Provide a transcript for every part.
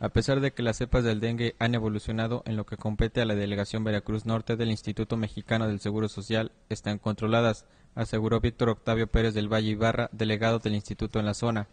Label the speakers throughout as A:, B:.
A: A pesar de que las cepas del dengue han evolucionado en lo que compete a la Delegación Veracruz Norte del Instituto Mexicano del Seguro Social, están controladas, aseguró Víctor Octavio Pérez del Valle Ibarra, delegado del instituto en la zona,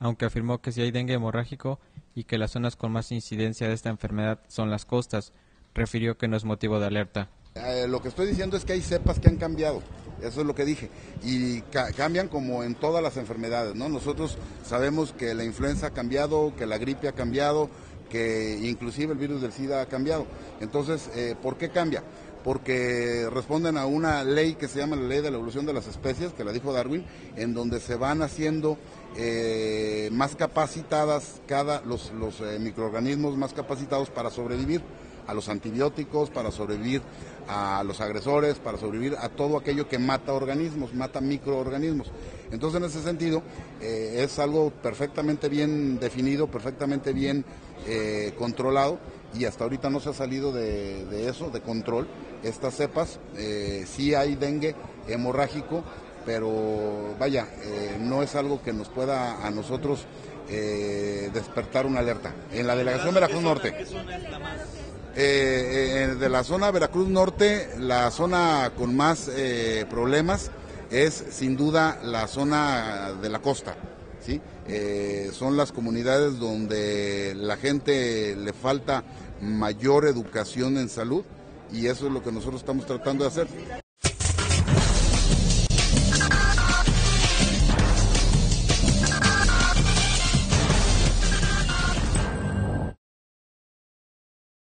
A: aunque afirmó que si hay dengue hemorrágico y que las zonas con más incidencia de esta enfermedad son las costas, refirió que no es motivo de alerta.
B: Eh, lo que estoy diciendo es que hay cepas que han cambiado, eso es lo que dije, y ca cambian como en todas las enfermedades, ¿no? Nosotros sabemos que la influenza ha cambiado, que la gripe ha cambiado, que inclusive el virus del SIDA ha cambiado. Entonces, eh, ¿por qué cambia? Porque responden a una ley que se llama la ley de la evolución de las especies, que la dijo Darwin, en donde se van haciendo eh, más capacitadas cada los, los eh, microorganismos más capacitados para sobrevivir a los antibióticos, para sobrevivir a los agresores, para sobrevivir a todo aquello que mata organismos, mata microorganismos. Entonces, en ese sentido, eh, es algo perfectamente bien definido, perfectamente bien eh, controlado y hasta ahorita no se ha salido de, eso, de control. Estas cepas, eh, sí hay dengue hemorrágico, pero vaya, no es algo que nos pueda a nosotros despertar una alerta. En la delegación Veracruz Norte. Eh, eh, de la zona Veracruz Norte, la zona con más eh, problemas es sin duda la zona de la costa. ¿sí? son las comunidades donde la gente le falta mayor educación en salud y eso es lo que nosotros estamos tratando de hacer.